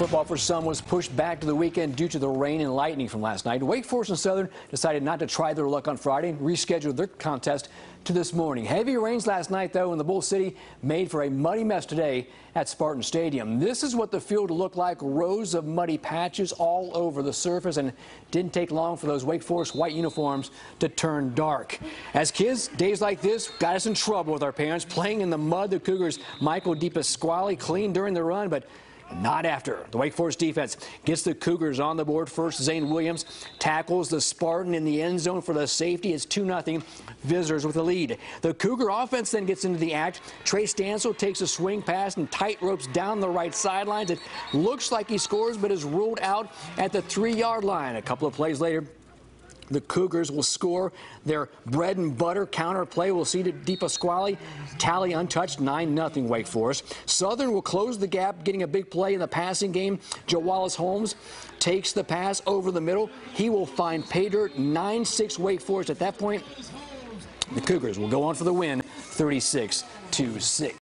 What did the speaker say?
Football for some was pushed back to the weekend due to the rain and lightning from last night. Wake Forest and Southern decided not to try their luck on Friday and rescheduled their contest to this morning. Heavy rains last night, though, in the Bull City made for a muddy mess today at Spartan Stadium. This is what the field looked like, rows of muddy patches all over the surface, and didn't take long for those Wake Forest white uniforms to turn dark. As kids, days like this got us in trouble with our parents. Playing in the mud, the Cougars' Michael DePasquale clean during the run, but not after. The Wake Forest defense gets the Cougars on the board. First, Zane Williams tackles the Spartan in the end zone for the safety. It's 2-0 visitors with the lead. The Cougar offense then gets into the act. Trey Stansel takes a swing pass and tight ropes down the right sidelines. It looks like he scores, but is ruled out at the three-yard line. A couple of plays later, the Cougars will score their bread and butter counter play. We'll see DePasquale tally untouched 9-0 Wake Forest. Southern will close the gap, getting a big play in the passing game. Joe Wallace Holmes takes the pass over the middle. He will find pay dirt 9-6 Wake Forest. At that point, the Cougars will go on for the win 36 6.